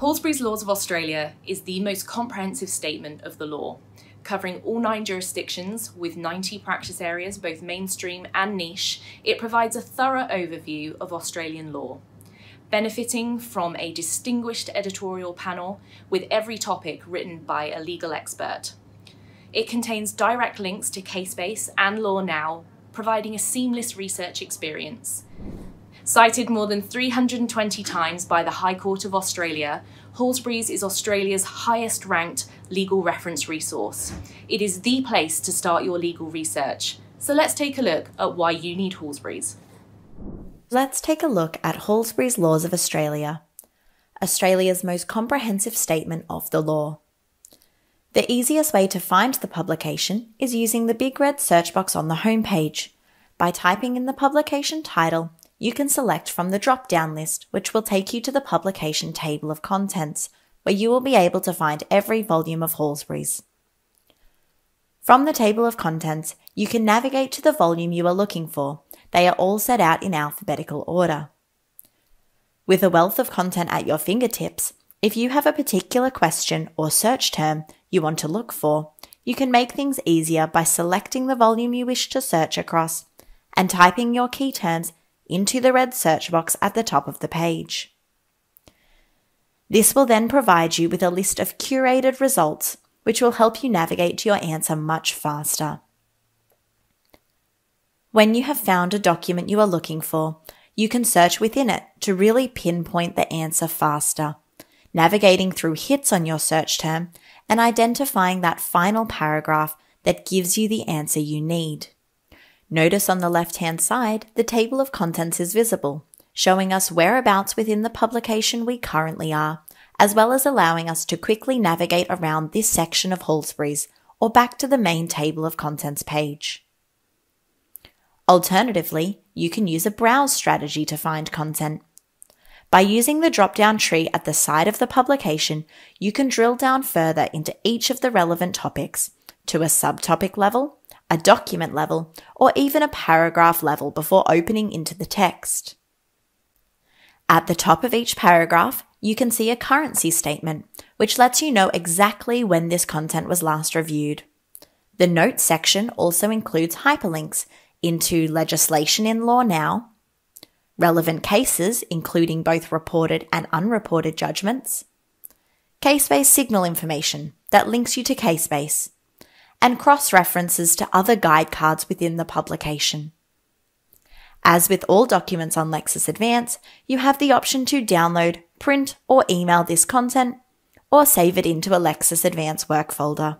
Halsbury's Laws of Australia is the most comprehensive statement of the law, covering all nine jurisdictions with 90 practice areas, both mainstream and niche. It provides a thorough overview of Australian law, benefiting from a distinguished editorial panel with every topic written by a legal expert. It contains direct links to Casebase and Law Now, providing a seamless research experience. Cited more than 320 times by the High Court of Australia, Halsbury's is Australia's highest ranked legal reference resource. It is the place to start your legal research. So let's take a look at why you need Halsbury's. Let's take a look at Halsbury's Laws of Australia, Australia's most comprehensive statement of the law. The easiest way to find the publication is using the big red search box on the homepage. By typing in the publication title, you can select from the drop down list, which will take you to the publication table of contents, where you will be able to find every volume of Halsbury's. From the table of contents, you can navigate to the volume you are looking for. They are all set out in alphabetical order. With a wealth of content at your fingertips, if you have a particular question or search term you want to look for, you can make things easier by selecting the volume you wish to search across and typing your key terms into the red search box at the top of the page. This will then provide you with a list of curated results, which will help you navigate to your answer much faster. When you have found a document you are looking for, you can search within it to really pinpoint the answer faster, navigating through hits on your search term and identifying that final paragraph that gives you the answer you need. Notice on the left hand side, the table of contents is visible, showing us whereabouts within the publication we currently are, as well as allowing us to quickly navigate around this section of Halsbury's or back to the main table of contents page. Alternatively, you can use a browse strategy to find content. By using the drop down tree at the side of the publication, you can drill down further into each of the relevant topics to a subtopic level a document level, or even a paragraph level before opening into the text. At the top of each paragraph, you can see a currency statement, which lets you know exactly when this content was last reviewed. The notes section also includes hyperlinks into legislation in law now, relevant cases, including both reported and unreported judgments, Casebase signal information that links you to Casebase, and cross references to other guide cards within the publication. As with all documents on Lexis Advance, you have the option to download, print, or email this content, or save it into a Lexis Advance work folder.